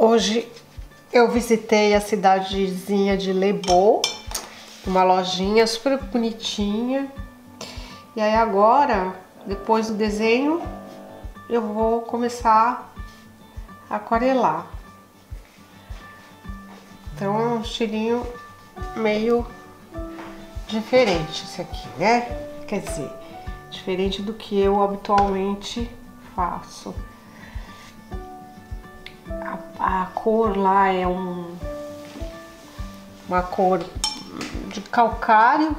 Hoje eu visitei a cidadezinha de Lebo, uma lojinha super bonitinha. E aí agora, depois do desenho, eu vou começar a aquarelar. Então é um estilinho meio diferente esse aqui, né? Quer dizer, diferente do que eu habitualmente faço a, cor lá é um, uma cor de calcário.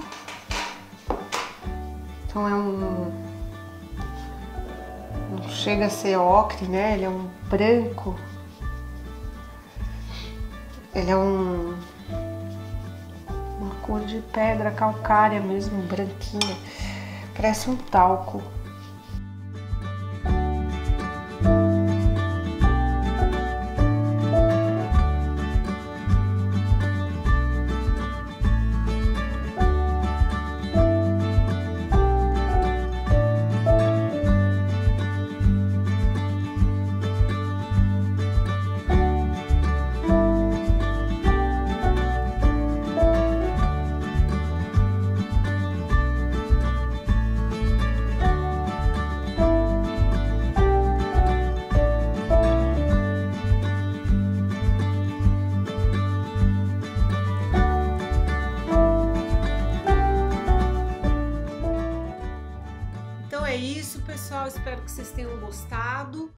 Então é um. Não chega a ser ocre, né? Ele é um branco. Ele é um. Uma cor de pedra calcária mesmo, branquinha. Parece um talco. Então é isso, pessoal. Espero que vocês tenham gostado.